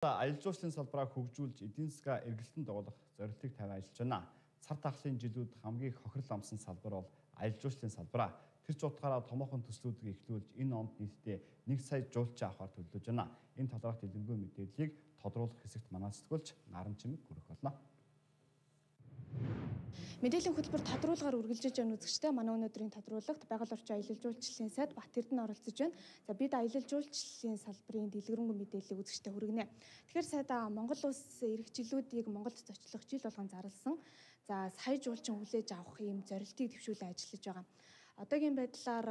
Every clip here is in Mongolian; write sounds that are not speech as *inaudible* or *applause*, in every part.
Аялал жуулчлалын салбараа хөгжүүлж эдийн засгаа эргэлтэн дагуулах зорилтыг тавиан ажиллаж байна. Цар тахлын жилүүд хамгийн хохирол амсан салбар бол аялал жуулчлалын салбараа. Тэр ч утгаараа томоохон төслүүдийг эхлүүлж энэ онд нийтдээ 1 сая жуулчин авахар төлөвлөж байна. Энэ талаарх дэлгэнгүй мэдээллийг тодруулах хэсэгт манай сэтгүүлч Наран Чимэг хүргэх болно. Мэдээллийн хөтөлбөр тодруулгаар үргэлжлэж байгаа үзэгчтэй манай өнөөдрийн тодруулагт байгаль орчин аялал жуулчлалын сайд Батэрдэн оролцож байна. За бид аялал жуулчлалын салбарын дэлгэрэнгүй мэдээллийг үзэгчтэй хүргэнэ. Тэгэхээр сайдаа Монгол улс эрх жилүүдийг Монголд зочлох жил болгон зарласан. За сая жуулчин хүлээж авах ийм зорилтыг төвшүүлэн ажиллаж байгаа. Одоогийн байдлаар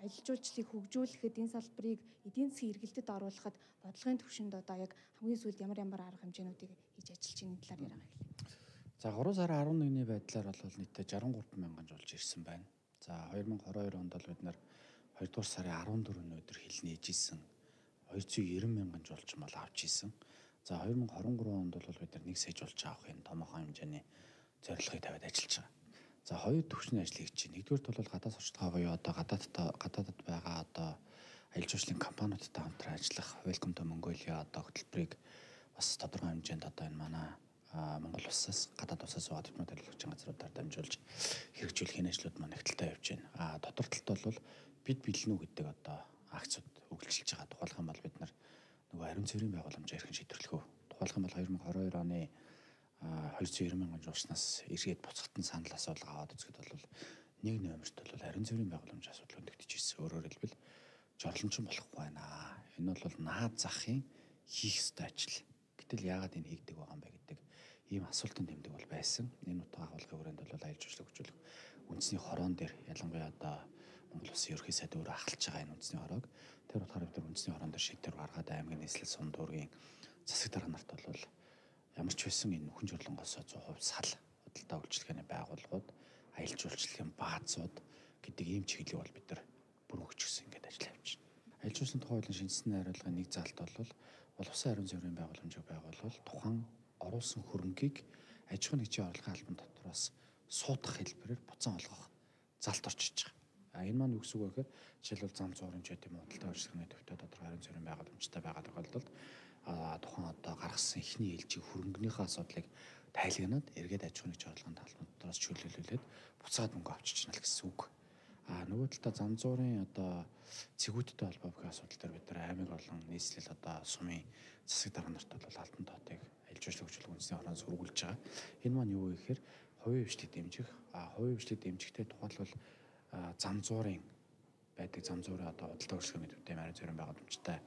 аялал жуулчлалыг хөгжүүлэхэд энэ салбарыг эдийн засгийн эргэлтэд оруулахад бодлогын төвшөнд одоо яг хамгийн сүүлд ямар ямар арга хэмжээнүүдийг хийж ажиллаж байгаа талаар яриа хэлье. За 3 сарын 11-ний байдлаар бол нийтдээ 63 мянган жуулч ирсэн байна. За 2022 онд бол бид нар 2 дугаар сарын 14-ний өдөр хил нээж исэн 290 мянган жуулч мал авч исэн. За 2023 онд бол бид нар 1 сая жуулч авахын томоохон хэмжээний зорилгыг тавиад ажиллаж байгаа. За хоёр төвчний ажил хийж байна. Нэгдүгээр бол гадаад сурчлагаа буюу одоо гадаадд гадаадд байгаа одоо аялал жуулчлалын компаниудтай хамтран ажиллах Welcome to Mongolia одоо хөтөлбөрийг бас тодорхой хэмжээнд одоо энэ манай Монгол улсаас гадаад улсаас байгаа диплом төлөвлөгчийн газруудаар дамжуулж хэрэгжүүлэхийн ажлууд маань ихтэлтэй явж байна. А дотор талд бол бид бэлнүү гэдэг одоо акцууд өгүүлж байгаа. Тухайлх юм бол бид нар нөгөө ариун цэврийн байгууламжаар хэрхэн шийдвэрлэх вэ? Тухайлх юм бол 2022 оны 290 мянган жуулчнаас эргээд буцахтан санал асуулга аваад үзэхэд бол нэг номерт бол ариун цэврийн байгууламж асуудал өндөгдөж ирсэн. Өөрөөр хэлбэл жорлончин болохгүй байна. Энэ бол наад захын хийх ёстой ажил. Гэтэл яагаад энэ хийгдэг байгаа юм бэ гэдэг ийм асуултын тэмдэг бол байсан. Энэ утга агуулгын хүрээнд бол аялал жуулчлал хөгжүүлэх үндэсний хороон дээр ялангуяа одоо Монгол Улсын ерхий сайд өөрөө ахалж байгаа энэ үндэсний хороог тэр утгаараа бид үндэсний хороон дээр шийдвэр гаргаад аймгийн нийслэл сундуургийн засаг дарга нарт бол ямар ч байсан энэ хүн журлангоос 100% сал худалдаа үйлчилгээний байгууллагууд аялал жуулчлалын баазууд гэдэг ийм чиглэлийг бол бид нар бүр хөгжсөн ингээд ажил явж байна. Аялал жуулчлалын тухай хуулийн шинжилсэн найруулгын нэг заалт бол боловсон ариун цэврийн байгууламжийг байгуулвал тухайн оруулсан хөрөнгийг аж ахуйн нэгжийн орлогын албан дотроос суудах хэлбэрээр буцаан олгох залт орчиж байгаа. А энэ маань юу гэсэн үг вэ гэхээр жишээлбэл зам зуурын ч гэдэм худалдаа үйлчлэгний төвтэй тодорхой ариун цэврийн байгууламжтай байгаа тохиолдолд а тухайн одоо гаргасан эхний ээлжийн хөрөнгөнийхөө асуудлыг тайлагнаад эргээд аж ахуйн нэгжийн орлогын албан дотроос чөлөөлүүлээд буцаад мөнгө авчижна л гэсэн үг. А нөгөө талдаа зам зуурын одоо цэгүүдтэй холбоо бүх асуудал дээр бид нар аймаг болон нийслэл одоо сумын засаг дарга нарт бол алтан аялал үндэсний хороон сургуулж байгаа. Энэ маань юу вэ гэхээр хувийн хвшлийг дэмжих, а хувийн хвшлийг дэмжихтэй тухайлбал зам зуурын байдаг зам зуурын одоо худалдаа үйлчлэгээний төвтэй марийн зөвөрөн байгууламжтай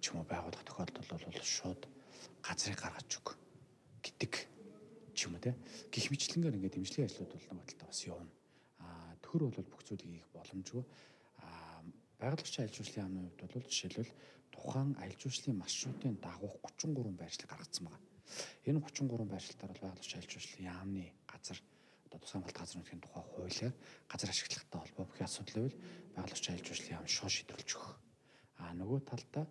ч юм уу байгуулах тохиолдол бол шууд газрыг гаргаж өг гэдэг ч юм уу те гих мэтлэнгээр ингээд дэмжлэгийн ажлууд бол нөгөө талдаа бас явна. А төр бол бүх зүйлийг хийх боломжгүй. А байгаль орчин аялал жуулчлалын яамны хувьд бол жишээлбэл тухайн аялал жуулчлалын маршрутын дагуух 33 байршлыг гаргацсан байна. Энэ 33 байршилтаар бол орчин аялал жуулчлалын яамны газар одоо тусгай амгалт газар нутгийн тухай хуулиар газар ашиглагтай холбоо бүхий асуудал байвал орчин аялал жуулчлалын яам шууд шийдвэрлэж өгөх. А нөгөө талдаа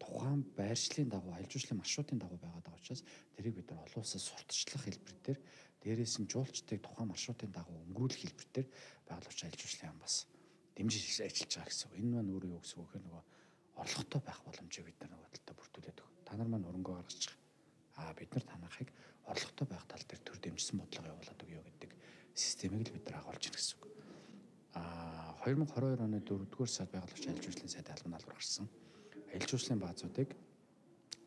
тухайн байршлын дагуу аялал жуулчлалын маршрутын дагуу байгаа учраас тэрийг бид нар олон улсад сурталчлах хэлбэр дээр дээрээс нь жуулчдыг тухайн маршрутын дагуу өнгөрүүлэх хэлбэр дээр аялал жуулчлалын яам бас дэмжиж ажиллаж байгаа гэсэн. Энэ маань өөрөө юу гэсэн үг вэ? Нөгөө орлоготой байх боломжийг бид нар нөгөө талдаа бүртгүүлээд өг. Та нар маань өрөнгөө гаргаж А бид нар танахыг орлоготой байх тал дээр төр дэмжсэн бодлого явуулаад өгөө гэдэг системийг л бид нар агуулж байна гэсэн үг. А 2022 оны 4-р сард байгуулагч аялал жуулчлалын сайд албан даалгавар гарсан. Аялал жуулчлалын баазуудыг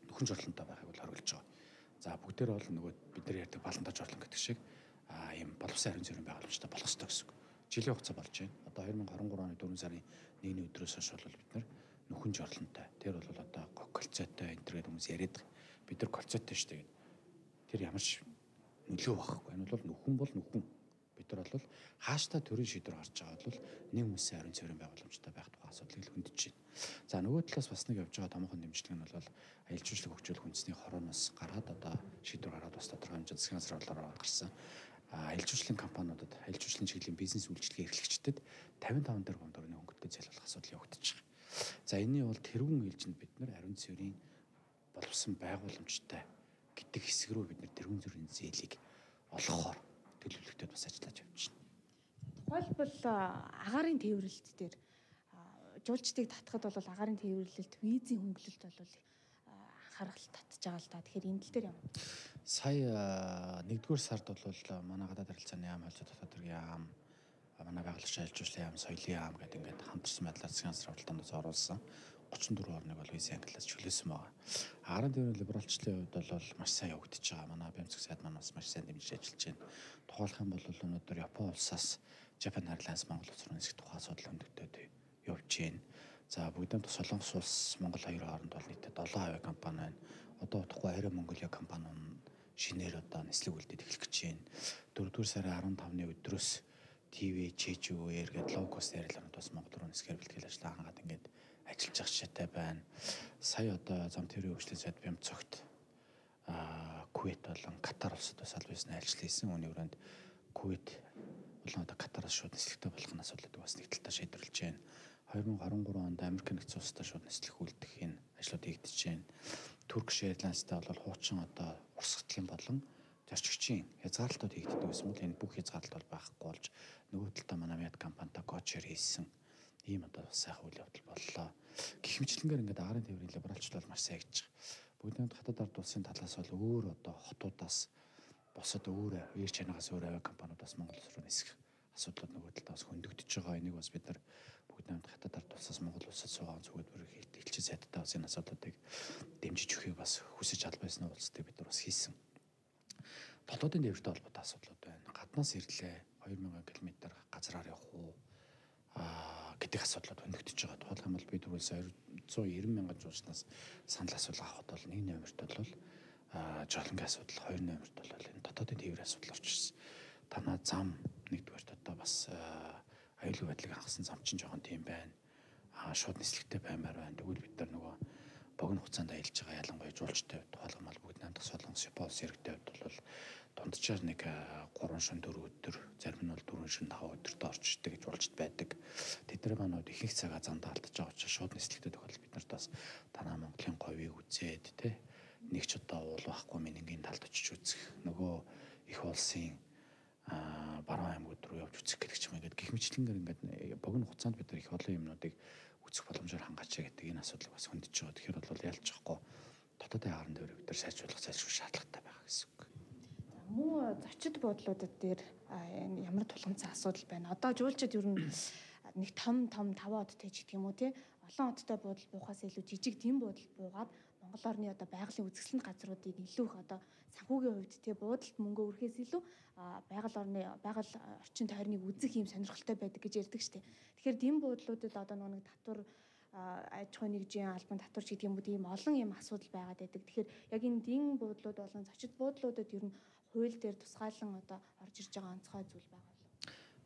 нөхөн жорлонтой байхыг бол хориглож байгаа. За бүгдээр бол нөгөө бид нар ярьдаг балантай жорлон гэдэг шиг а ийм боловсон ариун цэврийн байгууламжтай болох ёстой гэсэн үг. Жилийн хугацаа болж байна. Одоо 2023 оны 4 сарын 1-ний өдрөөс хойш бол бид нар нөхөн жорлонтой. Тэр бол одоо коколцоотой энэ төргээд хүмүүс яриад байгаа бид нар колцоотой шүү дээ. Тэр ямар ч нөлөө байхгүй. Энэ бол нүхэн бол нүхэн. Бид нар бол хааштай төрийн шийдвэр гарч байгаа бол нэг хүмүүсийн ариун цэврийн байгууламжтай байх тухай асуудлыг л хөндөж байна. За нөгөө талаас бас нэг явж байгаа томоохон дэмжлэг нь бол аялал жуулчлал хөгжүүлэх үндэсний хорооноос гараад одоо шийдвэр гараад бас тодорхой хэмжээнд засгийн газар болоор гарсан аялал жуулчлалын компаниудад аялал жуулчлалын чиглэлийн бизнес үйлчлэгээ эрхлэгчдэд 55 тэрбум төгрөгийн хөнгөлөлтөд зайлуулах асуудал явагдаж байгаа. За энэний бол тэрүүн ээлжинд бид нар ариун цэврийн боловсон байгууламжтай гэдэг хэсэг рүү бид нэр тэрүүн зүрийн зээлийг олгохоор төлөвлөлтөд бас ажиллаж явж байна. Тухайлбал агаарын тээвэрлэлт дээр жуулчдыг татахад бол агаарын тээвэрлэлт, визийн хөнгөлөлт бол харгалт татж байгаа л да. Тэгэхээр энэ тал дээр юм. Сая нэгдүгээр сард бол манай гадаад харилцааны яам холцоо дотоод хэрэг яам манай байгууллагч айлж уучлын яам соёлын яам гэдэг ингээд хамтарсан байдлаар засгийн газар хуралдаанаас оруулсан 34 орныг бол виз англиас чөлөөсөн байгаа. Харин дээр либералчлалын хувьд бол маш сайн явагдаж байгаа. Манай бямцэг сайд маань бас маш сайн дэмжиж ажиллаж байна. Тухайлх юм бол өнөөдөр Япон улсаас Japan Airlines Монгол улс руу нисэх тухай асуудал өндөгдөд явж байна. За бүгдэн Солонгос улс Монгол хоёр хооронд бол нийтдээ 7 авиа компани байна. Одоо утгагүй Air Mongolia компани шинээр одоо нислэг үлдээд эхлэх гэж байна. 4-р сарын 15-ны өдрөөс ТV, Чэжүүэр гэдэг лоу кост ярилцлагууд бас Монгол руу нисгээр бэлтгэл ажиллагаа хангаад ингээд ажиллаж явах шатай байна. Сая одоо зам төвийн хөгжлийн сайд Бямцогт аа Кувейт болон Катар улсад бас аль бисны ажиллаж хийсэн. Үүний өрөөнд Кувейт болон одоо Катараас шууд нислэгтэй болох нь асуудал бас нэг талдаа шийдвэрлэж байна. 2013 онд Америк нэгдсэн улстай шууд нислэх үлдэх энэ ажлууд хийгдэж байна. Turkish Airlines-тай бол хуучин одоо урсгалын болон зорчигчийн хязгаарлалтууд хийгддэг байсан бол энэ бүх хязгаарлалт бол байхгүй болж нөгөө талдаа манай Мэд компанитай коучер хийсэн ийм одоо сайхан үйл явдал боллоо. Гэх мэтлэнгээр ингээд агарын тээврийн либералчлал маш сайн гэж байгаа. Бүгд хатад ард улсын талаас бол өөр одоо хотуудаас босод өөр эер чанагаас өөр авиа компаниудаас Монгол руу нисэх асуудлууд нөгөө талдаа бас хөндөгдөж байгаа. Энийг бас бид нар бүгд хатад ард улсаас Монгол улсад суугаан зүгэд бүр хэлчихэд сайдтай бас энэ асуудлуудыг дэмжиж өгөхийг бас хүсэж албайсны уулзтыг бид нар бас хийсэн. Толгойн дээвэртэй холбоотой асуудлууд байна. Гаднаас ирлээ 2000 км газраар явах уу? Гэдэг асуудлууд хөндөгдөж байгаа. Тухайлх юм бол би түрүүлс 190 мянган жуулчнаас санал асуулга авахд бол нэг номерт бол жолонгийн асуудал, хоёр номерт бол энэ дотоодын тээврийн асуудал орж ирсэн. Танаа зам нэгдүгээр одоо бас аюулгүй байдлыг хангасан зам чинь жоохон тийм байна. Аа шууд нислэгтэй баймаар байна. Тэгвэл бид нар нөгөө богино хугацаанд аялж байгаа ялангуяа жуулчтай тухайлбал бүгд намдах солонгос Япон сэрэгтэй хувьд бол дунджаар нэг 3 шин 4 өдөр зарим нь бол 4 шин 5 өдөртөө орчдөг гэж болжт байдаг. Тэдний манууд их их цагаа зандаа алдаж байгаа учраас шууд нислэгтэй тохиол бид нарт бас танаа Монголын говийг үзээд те нэг ч одоо уул байхгүй минингийн талд очиж үзэх нөгөө их улсын баруун аймагуд руу явж үзэх гэдэг ч юм ингээд гих мэтлэнгээр ингээд богино хугацаанд бид нар их олон юмнуудыг үүсэх боломжоор хангаач гэдэг энэ асуудлыг бас хөндөж байгаа. Тэгэхээр бол ялж чадахгүй дотоодын харан дээр бид нар сайжруулах зайлшгүй шаардлагатай байгаа гэсэн үг. Муу зочид буудлуудад дээр ямар тулгамцсан асуудал байна. Одоо жуулчид ер нь *clears throat* нэг том том одтой ч гэх юм уу тий олон одтой буудал буухаас илүү жижиг тийм буудал буугаад Монгол орны одоо байгалийн үзэсгэлэнт газруудыг илүү их одоо санхүүгийн хувьд тий буудалд мөнгө өрхөөс илүү байгаль орны байгаль орчин тойрныг үзэх юм сонирхолтой байдаг гэж ярьдаг штеп. Тэгэхээр дэм буудлуудад одоо нэг татвар аж ахуйн нэгжийн албан татварч гэдэг юм уу тийм олон юм асуудал байгаад байдаг. Тэгэхээр яг энэ дин буудлууд болон зочид буудлуудад ер нь хууль дээр тусгаалan одоо орж ирж байгаа онцгой зүйл байгаа болов.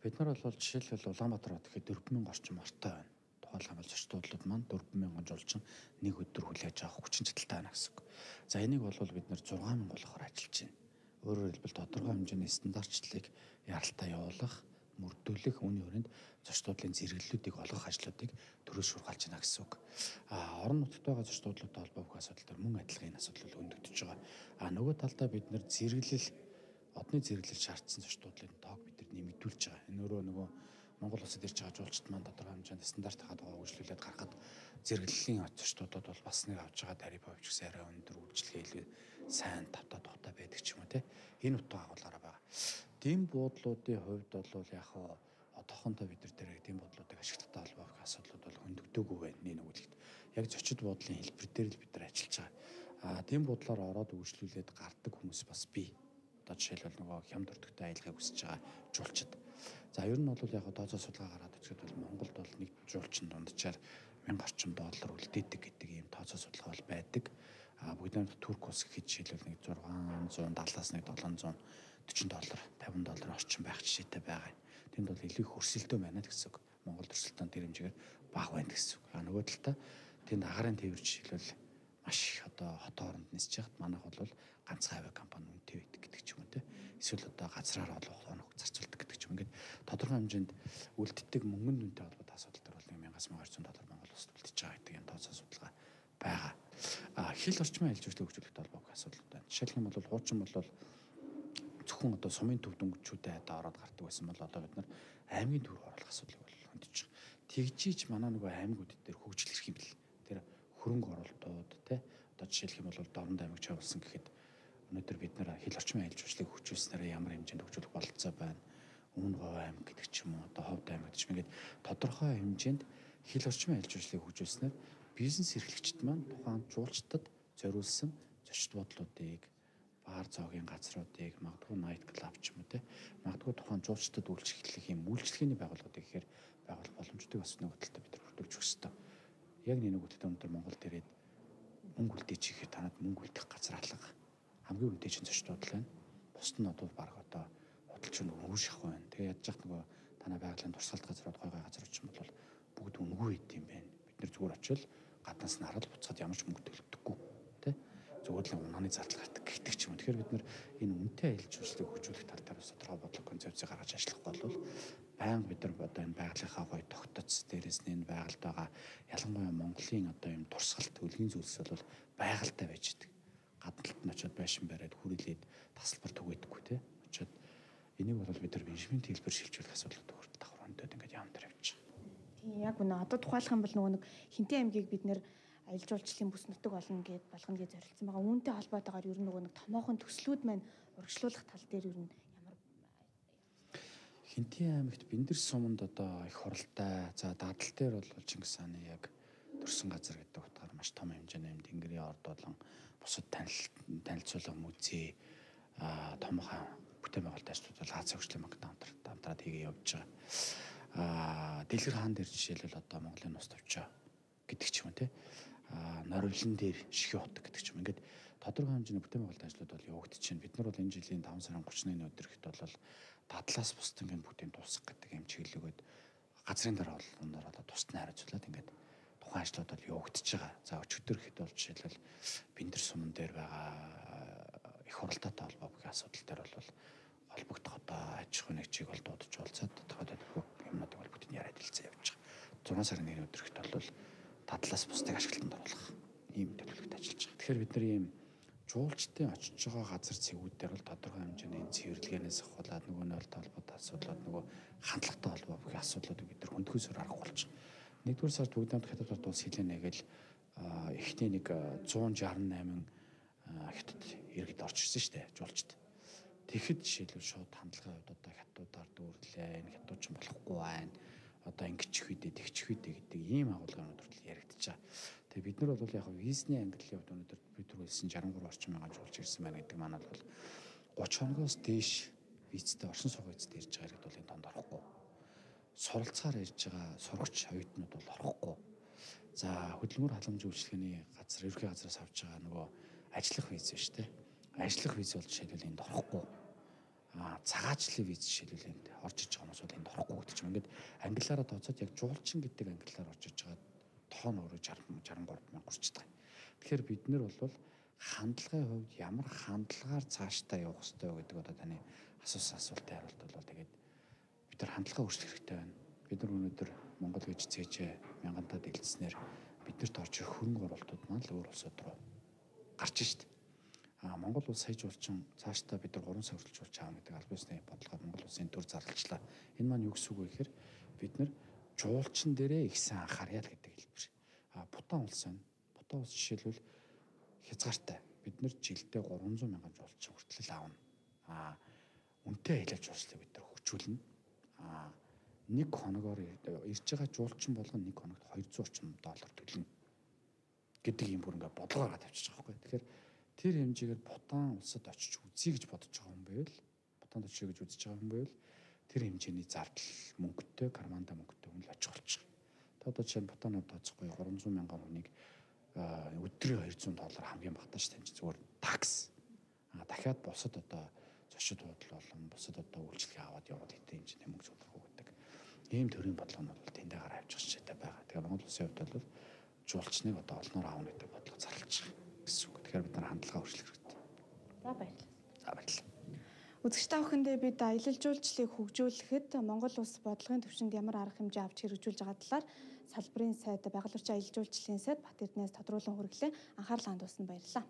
Бид нар бол жишээлбэл Улаанбаатар хот гэхэд 4000 орчим ортой байна тухайлбал хамгаалж зочдлууд маань 4000 жуулчин нэг өдөр хүлээж авах хүчин чадалтай байна гэсэн үг. За энийг бол бид нэр 6000 болохоор ажиллаж байна. Өөрөөр хэлбэл тодорхой хэмжээний стандартчлалыг яралтай явуулах, мөрдүүлэх үүний өрөөнд зочдлуудын зэрэглэлүүдийг олгох ажлуудыг төрөс шургаалж байна гэсэн үг. А орон нутгад байгаа зочдлуудтай холбоогүй асуудал төр мөн адилхан энэ асуудал өндөгдөж байгаа. А нөгөө талдаа бид нэр зэрэглэл одны зэрэглэл шаардсан зочдлуудын тоог бид нэмэгдүүлж байгаа. Энэ өөрөө нөгөө Монгол улсад ирж байгаа жуулчд маань тодорхой хэмжээнд стандарт хаад хөгжлүүлээд гаргахад зэрэглэлийн очирчдуудад бол бас нэг авж байгаа тариф авч гэсэн арай өндөр үйлчлэгээ илүү сайн тавтаа тухтай байдаг ч юм уу те энэ утга агуулгаараа Дэм буудлуудын хувьд бол яг хаа одоохондоо бид нар дээр дэм буудлуудыг ашигладаг холбоох асуудлууд бол хөндөгдөөгүй байна нэг нүгэлт. Яг зочид буудлын хэлбэр дээр л бид нар ажиллаж байгаа. А дэм буудлаар ороод үйлчлүүлээд гардаг хүмүүс бас бий. Одоо жишээлбэл нөгөө хямд өртөгтэй аялахыг хүсэж байгаа жуулчид За ер нь бол яг тооцоо судалгаа гараад үзэхэд бол Монголд бол нэг жуулчин дунджаар 1000 орчим доллар үлдээдэг гэдэг ийм тооцоо судалгаа бол байдаг. А бүгдээ Турк ус гэхэд жишээлбэл нэг 670-аас нэг 740 доллар 50 доллар орчим байх жишээтэй байгаа. Тэнд бол илүү их өрсөлдөө байна гэсэн үг. Монгол өрсөлдөөн тэр хэмжээгээр бага байна гэсэн үг. А нөгөө талдаа тэнд агарын тээвэр жишээлбэл маш их одоо хот хооронд нисэж яхад манайх бол ганцхан авиа компани үнэтэй байдаг гэдэг ч юм уу те. Эсвэл одоо газраар олох хоног зарцуулдаг гэдэг ч юм. Ингээд тодорхой хэмжээнд үлддэг мөнгөнд үнэтэй холбоотой асуудал төр бол 1200 доллар Монгол улсад үлдэж байгаа гэдэг энэ тооцоо судалгаа байгаа. А хил орчмын айлж үйлчлэг хөгжүүлэлт холбоотой асуудал байна. Жишээлх юм бол хуучин бол зөвхөн одоо сумын төв дөнгөчүүдэд одоо ороод гардаг байсан бол одоо бид нар аймгийн төв оруулах асуудлыг бол хөндөж байгаа. Тэгжиж манай нөгөө аймагуд дээр хөгжил ирэх юм бэл. Тэр хөрөнгө оруулалтууд те Одоо жишээлх юм бол Дорнод аймаг чавлсан гэхэд өнөөдөр бид нэр хил орчмын аялал жуулчлалыг хөгжүүлснээр ямар хэмжээнд хөгжүүлэх бололцоо байна. Өмнө Говь аймаг гэдэг ч юм уу одоо Ховд аймаг гэж ингээд тодорхой хэмжээнд хил орчмын аялал жуулчлалыг хөгжүүлснээр бизнес эрхлэгчид маань тухайн жуулчдад зориулсан зочд бодлуудыг баар зоогийн газруудыг магадгүй найт клуб ч юм уу те магадгүй тухайн жуулчдад үйлчлэх юм үйлчлэгээний байгууллагуудыг ихээр байгуулах боломжтой бас нэг хөдөлтөд бид хөрдүүлж өгөх хэрэгтэй. Яг нэг хөдөлтөд өндөр Монголд ирээд мөнгө үлдээж ихэд танад мөнгө үлдэх газар алга хамгийн үнэтэй чинь зочдод л байна. Бусд нь одоо баг одоо худалч нь өнгөө шах байна. Тэгээ ядж яхад нөгөө танай байгалийн туршилт газрууд гой гой ч юм бол бүгд өнгөө ид юм байна. Бид нэр зүгээр очил гаднаас нь хараад буцаад ямар ч мөнгө төлөвдөггүй л унааны зардал гардаг гэхдээ ч юм. Тэгэхээр бид нар энэ үнэтэй аялал жуулчлалыг хөгжүүлэх тал дээр бас тодорхой бодлого концепцийг гаргаж ажиллах бол байнга бид нар одоо энэ байгалийнхаа гоё тогтоц дээрээс нь энэ байгальд байгаа ялангуяа Монголын одоо юм турсгалт өлгийн зүйлс бол байгальтай байж идэг. Гадналт нь очиод байшин бариад хүрээлээд тасалбар түгээдэггүй те. Очиод энийг бол бид нар менежмент хэлбэр шилжүүлэх асуудал төгөрт давхар өндөд ингээд явамдар явж байгаа. Тийм яг үнэ одоо тухайлах юм бол нөгөө нэг хинтээ аймгийг бид нэр аялал жуулчлалын бүс нутаг болно гэд болгоно гэж зорилсон байгаа. Үүнтэй холбоотойгоор ер нь нөгөө нэг томоохон төслүүд маань урагшлуулах тал дээр ер нь ямар Хинтээ аймагт Бэндэр суманд одоо их хуралтай. За дадал дээр бол Чингис хааны яг төрсэн газар гэдэг утгаар маш том хэмжээний тэнгэрийн орд болон бусад танил танилцуулга музей а томхон байгуулалт ажлууд бол Аз хөгжлийн банк хамтраад хийгээ явж байгаа. А дэлгэр хаан дээр жишээлбэл одоо Монголын нус төвчөө гэдэг ч юм те нориглон дээр шихийн утга гэдэг ч юм. Ингээд тодорхой хэмжээний бүтээн байгуулалт ажлууд бол байна. Бид нар бол энэ жилийн 5 сарын 31-ний өдөрт бол дадлаас бусдын гэн бүтээн дуусгах гэдэг юм чиглэлгээд газрын дараа бол өнөр одоо тусдаа хариуцуулаад ингээд тухайн ажлууд бол явагдаж байгаа. За өчигдөр хэд бол жишээлбэл бинтер суман дээр байгаа их хуралдаатай холбоогүй асуудал дээр бол холбогдох одоо аж ахуйн нэгжийг бол дуудаж уулзаад тодорхой юмнуудыг бол бүгд яриад хэлцээ явж байгаа. 6 сарын 1-ний өдөрт бол дадлаас бусдыг ашиглалтанд оруулах ийм төлөвлөгөөд ажиллаж байгаа. Тэгэхээр бид нар ийм жуулчдын очиж байгаа газар цэгүүд дээр бол тодорхой хэмжээний цэвэрлэгээнээс ахуулаад нөгөө бол толботой асуудлууд нөгөө хандлагатай холбоо бүх асуудлуудыг бид нар хөндөхөөсөр арга болж байгаа. Нэгдүгээр сард бүгд хамт хятад улс хилэнэ гэж эхний нэг 168 хятад иргэд орж ирсэн шүү дээ жуулчд. Тэгэхэд жишээлбэл шууд хандлагын хувьд одоо хятадуудаар дүүрлээ энэ хятадууд ч болохгүй байна одоо ингэчих үедээ тэгчих үедээ гэдэг ийм агуулгын өнөөдөр яригдчиха. Тэгээ бид нар бол яг визний ангиллын хувьд өнөөдөр бид нар хэлсэн 63 орчим мянган жуулч ирсэн байна гэдэг маань бол 30 хоногоос дээш визтэй орсон сургууль визтэй ирж байгаа иргэд бол энэ донд орохгүй. Суралцаар ирж байгаа сурагч оюутнууд бол орохгүй. За хөдөлмөр халамж үйлчлэгээний газар ерхий газраас авч байгаа нөгөө ажиллах виз биш үү? Ажиллах виз бол жишээлбэл энд орохгүй цагаачлалын виз жишээлбэл энд орж иж байгаа бол энд орохгүй гэдэг чинь ингээд англиараа тооцоод яг жуулчин гэдэг англиар орж иж байгаа тоон өөрөө 60 63 мянга байгаа. Тэгэхээр бид нэр бол хандлагын хувьд ямар хандлагаар цаашдаа явах хэрэгтэй вэ гэдэг одоо таны асуусан асуултын хариулт бол тэгээд бид нар хандлагаа өөрчлөх хэрэгтэй байна. Бид нар өнөөдөр Монгол гэж цээжээ мянгантаа дэлгэснээр биднэрт орж ирэх хөрөнгө оруулалтууд маань л өөр улсууд руу гарч штт. Монгол улс сая жуулчин цаашдаа бид нар 3 сая хүртэл жуулч аавна гэдэг аль биесний бодлогоор Монгол улсын төр зарлалчлаа. Энэ маань юу гэсэн үг вэ гэхээр бид нар жуулчин дээрээ их сайн анхаарья л гэдэг хэлбэр. А Бутан улс байна. Бутан улс жишээлбэл хязгаартай. Бид нар жилдээ 300 мянган жуулчин хүртэл аавна. А үнэтэй аялал жуулчлалыг бид нар хөгжүүлнэ. А нэг хоногоор ирж байгаа жуулчин болгон нэг хоногт 200 орчим доллар төлнө гэдэг юм бүр ингээ бодлогоор тавьчих байгаа байхгүй. Тэгэхээр тэр хэмжээгээр Бутан улсад очиж үзье гэж бодож байгаа хүн байвал Бутанд очиж гэж үзэж байгаа хүн байвал тэр хэмжээний зардал мөнгөтэй карманда мөнгөтэй хүн л очих болчих. Та одоо жишээ нь Бутанад тооцохгүй 300 мянган хүнийг өдрийн 200 доллар хамгийн багтааш таньж зүгээр такс. А дахиад бусад одоо зочид худал болон бусад одоо үйлчлэгээ аваад яваад хэдэн хэмжээний мөнгө зөвлөх өгдөг. Ийм төрлийн бодлого нь бол тэндээ гараа авчих шийдтэй байгаа. Тэгээ Монгол улсын хувьд бол жуулчныг одоо олноор аавна гэдэг бодлого зарлж байгаа. Тэгэхээр бид нар хандлагаа өөрчлөх хэрэгтэй. За баярлалаа. За баярлалаа. Үзэгч та бүхэндээ бид аялал жуулчлалыг хөгжүүлэхэд Монгол улс бодлогын төвшөнд ямар арга хэмжээ авч хэрэгжүүлж байгаа талаар салбарын сайд байгаль орчин аялал жуулчлалын сайд Бат Эрдэнэс тодруулан хүргэлээ анхаарлаа хандуулсанд баярлалаа.